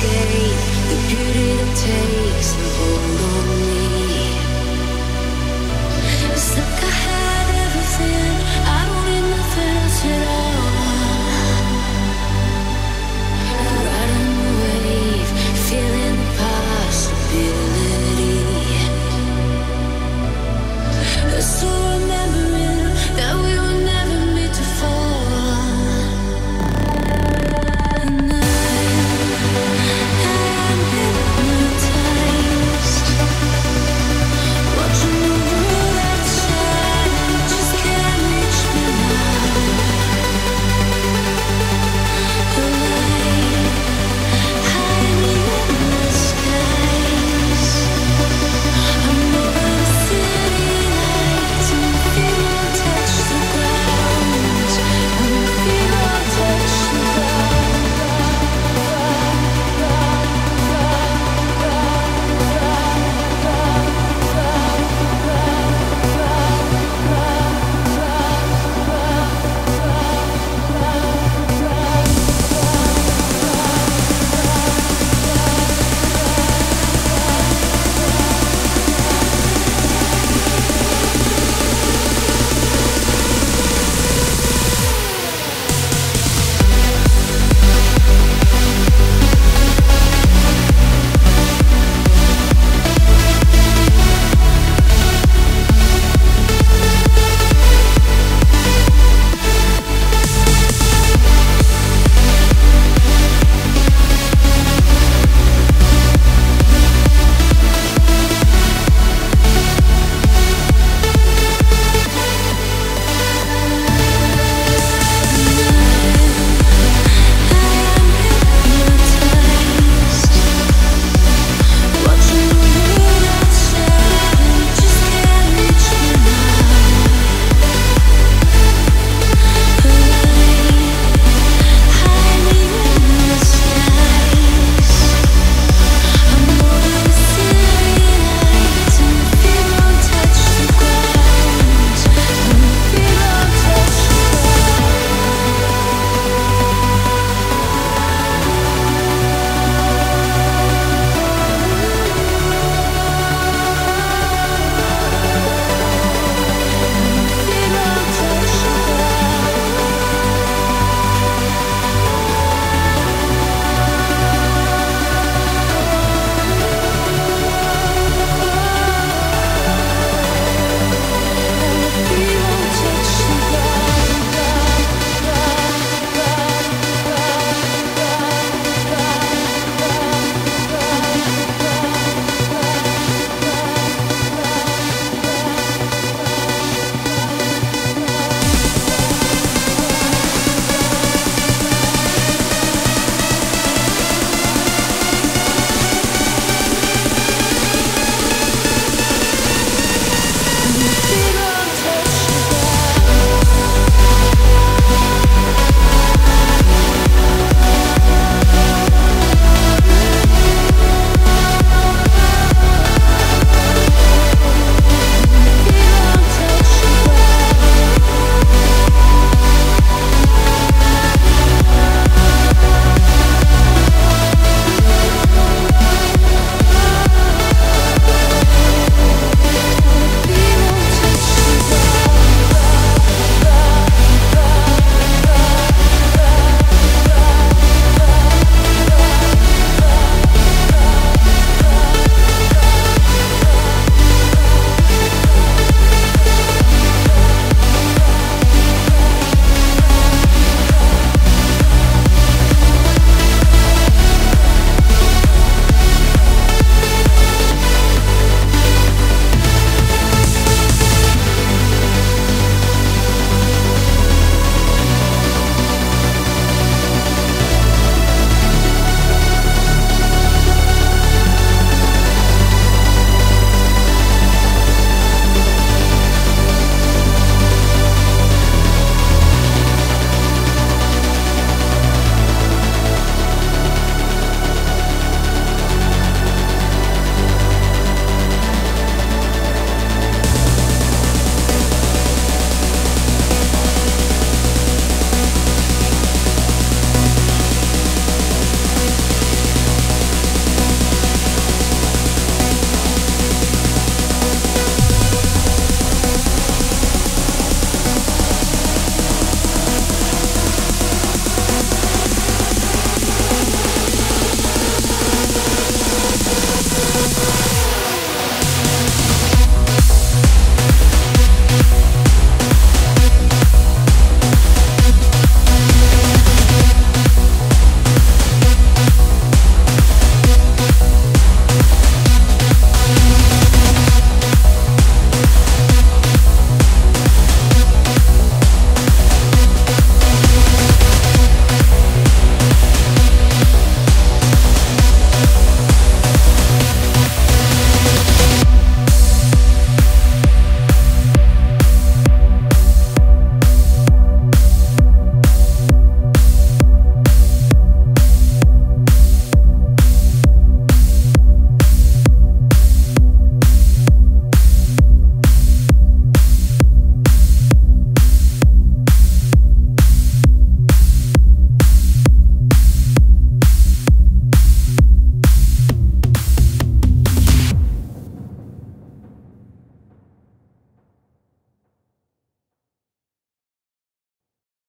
escape the beauty that takes the hold on me.